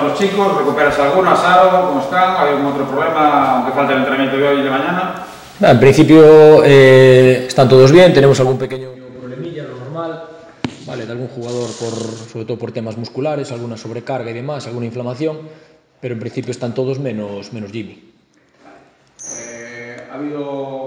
están los chicos, recuperas alguno asado? cómo están, hay algún otro problema, aunque falta el entrenamiento de hoy y de mañana. Nah, en principio eh, están todos bien, tenemos algún pequeño problemilla, lo normal, vale, de algún jugador, por, sobre todo por temas musculares, alguna sobrecarga y demás, alguna inflamación, pero en principio están todos menos, menos Jimmy. Eh, ha habido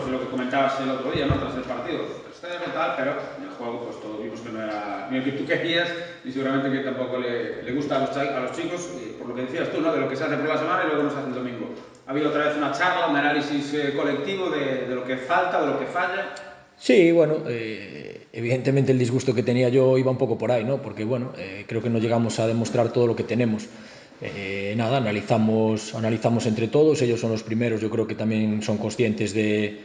de lo que comentabas el otro día, ¿no? tras el partido, externo tal, pero en el juego pues todos vimos que no era ni el que tú querías y seguramente que tampoco le, le gusta a los, a los chicos, y por lo que decías tú, ¿no? de lo que se hace por la semana y luego no se hace el domingo. Ha habido otra vez una charla, un análisis eh, colectivo de, de, lo que falta, de lo que falla. Sí, bueno, eh, evidentemente el disgusto que tenía yo iba un poco por ahí, ¿no? Porque, bueno, eh, creo que no llegamos a demostrar todo lo que tenemos. Eh, nada, analizamos, analizamos entre todos, ellos son los primeros, yo creo que también son conscientes de,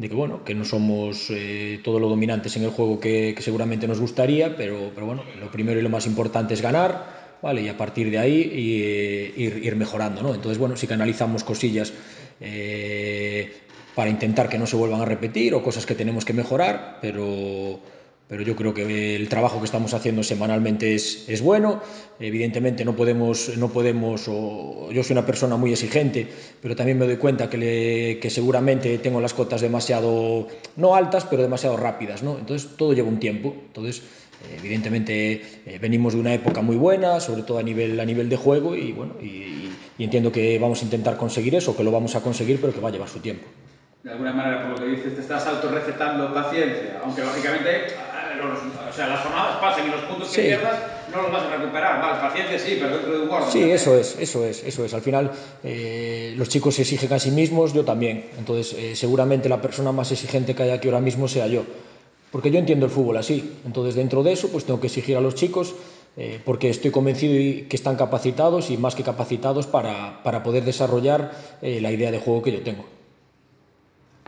que, bueno, que no somos eh, todo lo dominantes en el juego que, que seguramente nos gustaría, pero, pero, bueno, lo primero y lo más importante es ganar, ¿vale? Y a partir de ahí y, eh, ir, ir, mejorando, ¿no? Entonces, bueno, sí que analizamos cosillas eh, para intentar que no se vuelvan a repetir o cosas que tenemos que mejorar, pero, pero yo creo que el trabajo que estamos haciendo semanalmente es, es bueno. Evidentemente no podemos, no podemos o, yo soy una persona muy exigente, pero también me doy cuenta que, le, que seguramente tengo las cotas demasiado, no altas, pero demasiado rápidas, ¿no? Entonces todo lleva un tiempo. Entonces, Evidentemente eh, venimos de una época muy buena, sobre todo a nivel, a nivel de juego, y, bueno, y, y entiendo que vamos a intentar conseguir eso, que lo vamos a conseguir, pero que va a llevar su tiempo. De alguna manera, por lo que dices, te estás autorrecetando paciencia, aunque lógicamente los, o sea, las jornadas pasen y los puntos que sí. pierdas no los vas a recuperar. Vale, paciencia sí, pero dentro de un. Sí, eso es, eso es, eso es. Al final, eh, los chicos se exigen a sí mismos, yo también. Entonces, eh, seguramente la persona más exigente que hay aquí ahora mismo sea yo porque yo entiendo el fútbol así. Entonces, dentro de eso, pues tengo que exigir a los chicos, eh, porque estoy convencido y que están capacitados y más que capacitados para, para poder desarrollar la idea de juego que yo tengo.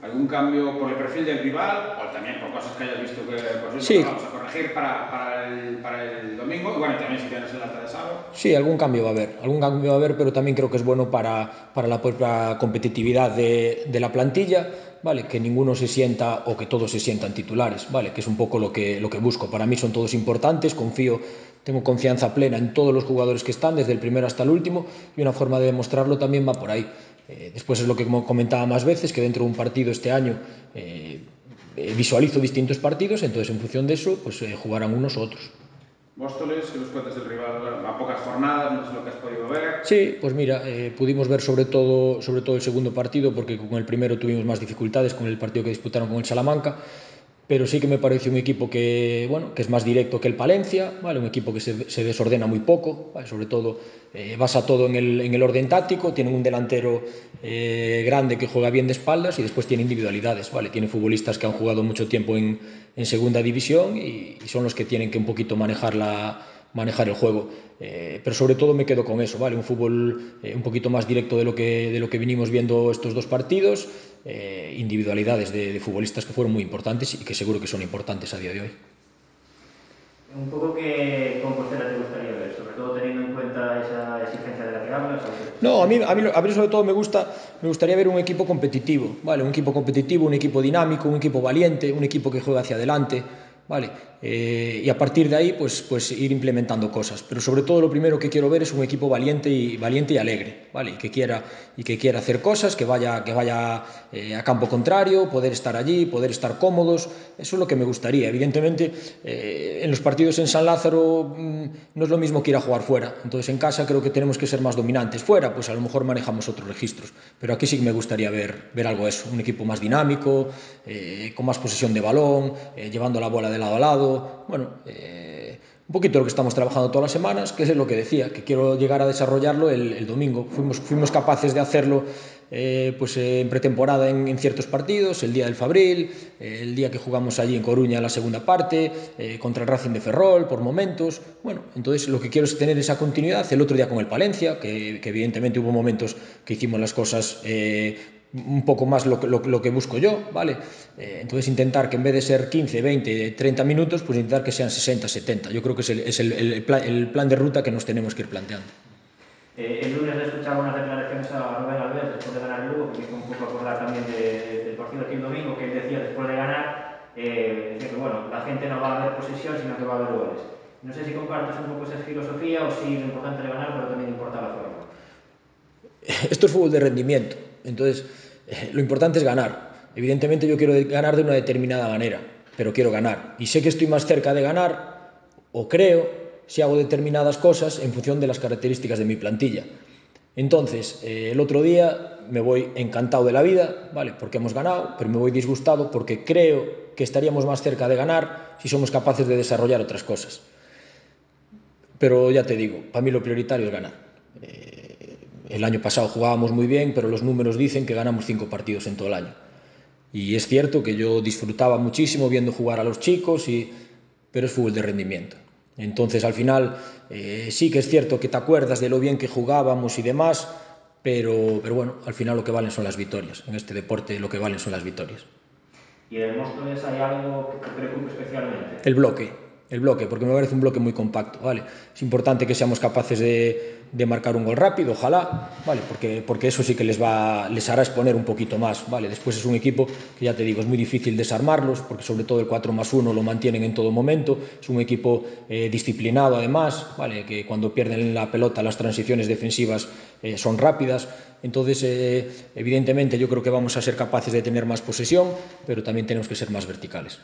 ¿Algún cambio por el perfil del rival o también por cosas que hayas visto que pues, sí. vamos a corregir para, para, el, para el domingo? Y bueno, también si tienes el alta de sábado. Sí, algún cambio va a haber, algún cambio va a haber, pero también creo que es bueno para, para la propia competitividad de, de la plantilla ¿vale? Que ninguno se sienta o que todos se sientan titulares, ¿vale? Que es un poco lo que, lo que busco. Para mí son todos importantes, confío, tengo confianza plena en todos los jugadores que están, desde el primero hasta el último, y una forma de demostrarlo también va por ahí. Eh, después es lo que comentaba más veces, que dentro de un partido este año eh, visualizo distintos partidos, entonces en función de eso, pues eh, jugarán unos u otros. Móstoles, que nos cuentes del rival a pocas jornadas, no sé lo que has podido ver. Sí, pues mira, eh, pudimos ver sobre todo, sobre todo el segundo partido, porque con el primero tuvimos más dificultades con el partido que disputaron con el Salamanca, pero sí que me parece un equipo que, bueno, que es más directo que el Palencia, ¿vale? un equipo que se, desordena muy poco, sobre todo eh, basa todo en el, en el, orden táctico, tiene un delantero eh, grande que juega bien de espaldas y después tiene individualidades, ¿vale? tiene futbolistas que han jugado mucho tiempo en, en segunda división y, y, son los que tienen que un poquito manejar la manejar el juego. Eh, pero sobre todo me quedo con eso, ¿vale? Un fútbol eh, un poquito más directo de lo que, de lo que vinimos viendo estos dos partidos, eh, individualidades de, de, futbolistas que fueron muy importantes y que seguro que son importantes a día de hoy. Un poco que Compostela te gustaría ver, sobre todo teniendo en cuenta esa exigencia de la que hablas. No, a mí, a, mí, a mí sobre todo me, gusta, me gustaría ver un equipo competitivo, ¿vale? Un equipo competitivo, un equipo dinámico, un equipo valiente, un equipo que juega hacia adelante, ¿vale? Eh, y a partir de ahí, pues, pues ir implementando cosas. Pero sobre todo lo primero que quiero ver es un equipo valiente y, valiente y alegre, ¿vale? Y que quiera, y que quiera hacer cosas, que vaya, que vaya eh, a campo contrario, poder estar allí, poder estar cómodos. Eso es lo que me gustaría. Evidentemente, eh, en los partidos en San Lázaro mmm, no es lo mismo que ir a jugar fuera. Entonces, en casa creo que tenemos que ser más dominantes. Fuera, pues a lo mejor manejamos otros registros. Pero aquí sí que me gustaría ver, ver algo eso. Un equipo más dinámico, eh, con más posesión de balón, eh, llevando la bola de lado a lado bueno, eh, un poquito lo que estamos trabajando todas las semanas, que es lo que decía, que quiero llegar a desarrollarlo el, domingo. Fuimos, fuimos capaces de hacerlo eh, pues, eh, en pretemporada en, ciertos partidos, el día del Fabril, el día que jugamos allí en Coruña la segunda parte, eh, contra el Racing de Ferrol por momentos. Bueno, entonces lo que quiero es tener esa continuidad. El otro día con el Palencia, que, que evidentemente hubo momentos que hicimos las cosas un poco más lo, lo, lo que busco yo, ¿vale? Eh, entonces intentar que en vez de ser 15, 20, 30 minutos, pues intentar que sean 60, 70. Yo creo que es el, es el, el, plan, el plan de ruta que nos tenemos que ir planteando. Eh, el lunes escuchaba unas declaraciones a Rubén Alves después de ganar el Lugo, que me hizo un poco acordar también de, del partido aquí el domingo, que él decía después de ganar, eh, decía que bueno, la gente no va a ver posesión, sino que va a ver goles. No sé si compartes un poco esa filosofía o si lo importante es ganar, pero también importa la forma. Esto es fútbol de rendimiento, entonces eh, lo importante es ganar. Evidentemente yo quiero ganar de una determinada manera, pero quiero ganar. Y sé que estoy más cerca de ganar, o creo, si hago determinadas cosas en función de las características de mi plantilla. Entonces, eh, el otro día me voy encantado de la vida, ¿vale? Porque hemos ganado, pero me voy disgustado porque creo que estaríamos más cerca de ganar si somos capaces de desarrollar otras cosas. Pero ya te digo, para mí lo prioritario es ganar. Eh, el año pasado jugábamos muy bien, pero los números dicen que ganamos cinco partidos en todo el año. Y es cierto que yo disfrutaba muchísimo viendo jugar a los chicos, y, pero es fútbol de rendimiento. Entonces, al final, eh, sí que es cierto que te acuerdas de lo bien que jugábamos y demás, pero, pero bueno, al final lo que valen son las victorias. En este deporte lo que valen son las victorias. ¿Y en el Móstoles hay algo que te preocupe especialmente? El bloque, el bloque, porque me parece un bloque muy compacto, ¿vale? Es importante que seamos capaces de, de marcar un gol rápido, ojalá, ¿vale? Porque, porque eso sí que les, va, les hará exponer un poquito más, ¿vale? Después es un equipo que ya te digo, es muy difícil desarmarlos, porque sobre todo el 4 más 1 lo mantienen en todo momento, es un equipo eh, disciplinado además, ¿vale? Que cuando pierden la pelota las transiciones defensivas eh, son rápidas, entonces eh, evidentemente yo creo que vamos a ser capaces de tener más posesión, pero también tenemos que ser más verticales.